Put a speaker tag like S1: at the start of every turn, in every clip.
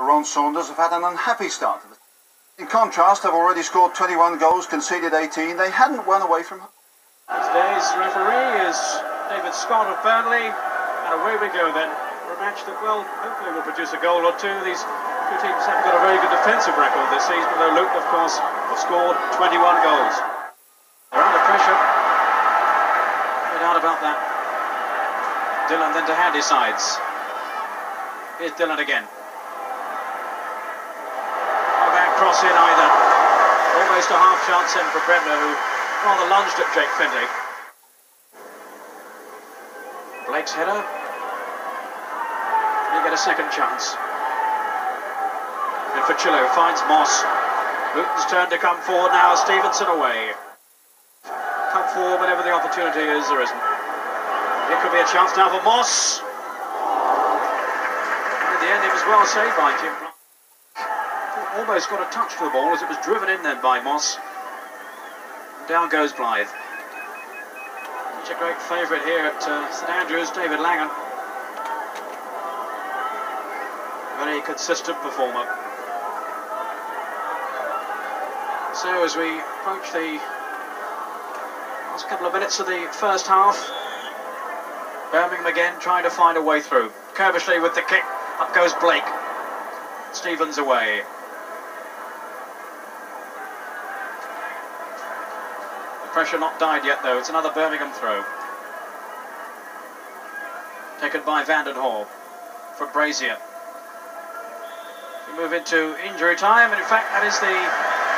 S1: Ron Saunders have had an unhappy start. In contrast, have already scored 21 goals, conceded 18. They hadn't won away from home.
S2: Today's referee is David Scott of Burnley, and away we go then for a match that, well, hopefully will produce a goal or two. These two teams haven't got a very good defensive record this season, though Luton, of course, have scored 21 goals. They're under pressure. No doubt about that. Dillon then to Handysides. Here's Dillon again. No back cross in either. Almost a half chance in for Bremner, who rather lunged at Jake Findlay. Blake's header. You get a second chance. And Fuccillo finds Moss. Luton's turn to come forward now. Stevenson away. Come forward whenever the opportunity is. There isn't. It could be a chance now for Moss. And in the end, it was well saved by Jim. Almost got a touch for the ball as it was driven in then by Moss. Down goes Blyth. Such a great favourite here at uh, St Andrews, David Langan. Very consistent performer. So as we approach the last couple of minutes of the first half, Birmingham again trying to find a way through. Curbishley with the kick. Up goes Blake. Stephens away. Pressure not died yet, though. It's another Birmingham throw. Taken by Van den Hauwe from Brazier. We move into injury time, and in fact, that is the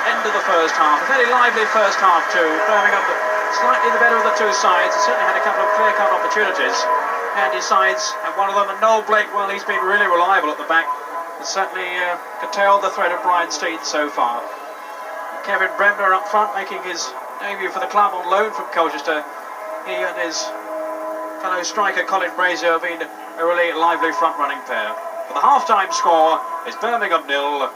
S2: end of the first half. A very lively first half, too. Birmingham slightly the better of the two sides. certainly had a couple of clear-cut opportunities. Handysides, and one of them, and Noel Blake, well, he's been really reliable at the back. Has certainly uh, curtailed the threat of Brian Stein so far. Kevin Bremner up front making his debut for the club on loan from Colchester. He and his fellow striker Colin Brazier have been a really lively front-running pair. For the half-time score is Birmingham nil,